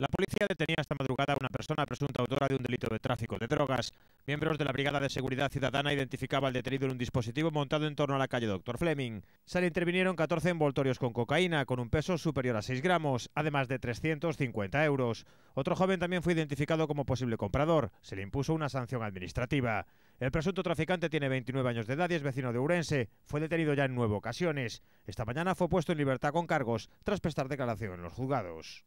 La policía detenía esta madrugada a una persona presunta autora de un delito de tráfico de drogas. Miembros de la Brigada de Seguridad Ciudadana identificaba al detenido en un dispositivo montado en torno a la calle Dr. Fleming. Se le intervinieron 14 envoltorios con cocaína, con un peso superior a 6 gramos, además de 350 euros. Otro joven también fue identificado como posible comprador. Se le impuso una sanción administrativa. El presunto traficante tiene 29 años de edad y es vecino de Urense. Fue detenido ya en nueve ocasiones. Esta mañana fue puesto en libertad con cargos tras prestar declaración en los juzgados.